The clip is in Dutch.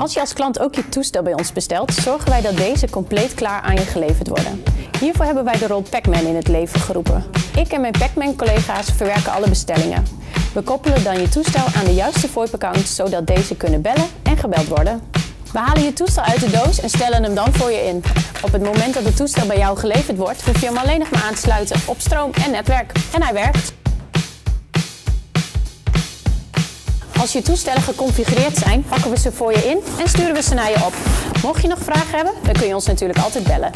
Als je als klant ook je toestel bij ons bestelt, zorgen wij dat deze compleet klaar aan je geleverd worden. Hiervoor hebben wij de rol Pacman in het leven geroepen. Ik en mijn Pacman-collega's verwerken alle bestellingen. We koppelen dan je toestel aan de juiste VoIP-account, zodat deze kunnen bellen en gebeld worden. We halen je toestel uit de doos en stellen hem dan voor je in. Op het moment dat het toestel bij jou geleverd wordt, hoef je hem alleen nog maar aan te sluiten op stroom en netwerk. En hij werkt. Als je toestellen geconfigureerd zijn, pakken we ze voor je in en sturen we ze naar je op. Mocht je nog vragen hebben, dan kun je ons natuurlijk altijd bellen.